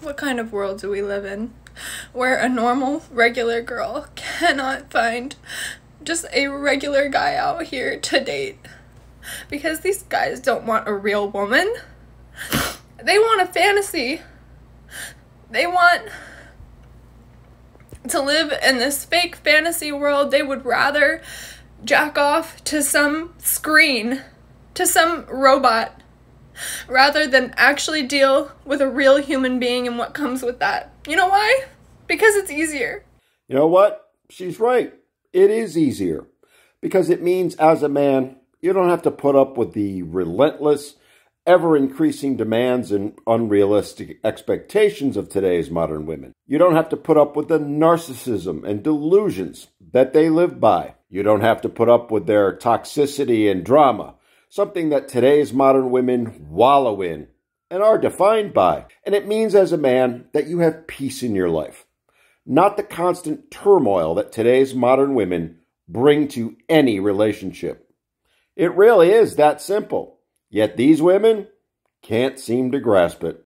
What kind of world do we live in where a normal, regular girl cannot find just a regular guy out here to date? Because these guys don't want a real woman, they want a fantasy. They want to live in this fake fantasy world. They would rather jack off to some screen, to some robot rather than actually deal with a real human being and what comes with that. You know why? Because it's easier. You know what? She's right. It is easier. Because it means, as a man, you don't have to put up with the relentless, ever increasing demands and unrealistic expectations of today's modern women. You don't have to put up with the narcissism and delusions that they live by. You don't have to put up with their toxicity and drama something that today's modern women wallow in and are defined by. And it means, as a man, that you have peace in your life, not the constant turmoil that today's modern women bring to any relationship. It really is that simple. Yet these women can't seem to grasp it.